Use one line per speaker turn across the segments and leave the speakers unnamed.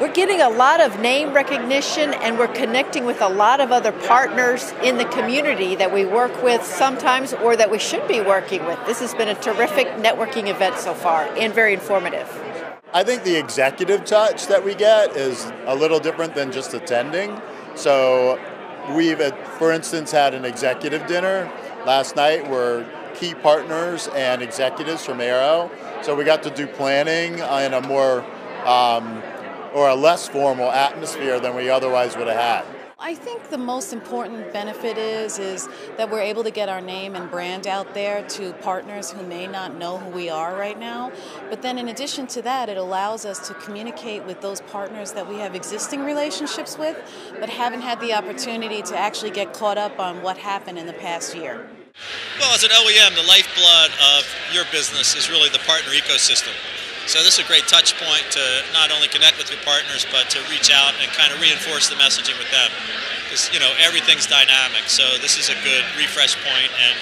We're getting a lot of name recognition and we're connecting with a lot of other partners in the community that we work with sometimes or that we should be working with. This has been a terrific networking event so far and very informative.
I think the executive touch that we get is a little different than just attending. So we've, for instance, had an executive dinner last night where key partners and executives from Arrow. So we got to do planning in a more um, or a less formal atmosphere than we otherwise would have had.
I think the most important benefit is is that we're able to get our name and brand out there to partners who may not know who we are right now. But then in addition to that, it allows us to communicate with those partners that we have existing relationships with but haven't had the opportunity to actually get caught up on what happened in the past year.
Well, as an OEM, the lifeblood of your business is really the partner ecosystem. So this is a great touch point to not only connect with your partners, but to reach out and kind of reinforce the messaging with them. Because, you know, everything's dynamic. So this is a good refresh point and,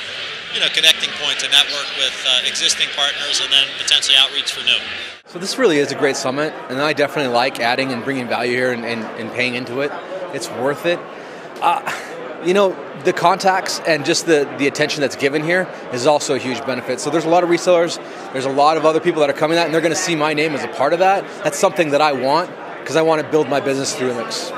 you know, connecting point to network with uh, existing partners and then potentially outreach for new.
So this really is a great summit, and I definitely like adding and bringing value here and, and, and paying into it. It's worth it. Uh, you know, the contacts and just the, the attention that's given here is also a huge benefit. So there's a lot of resellers, there's a lot of other people that are coming out, and they're going to see my name as a part of that. That's something that I want because I want to build my business through Immix.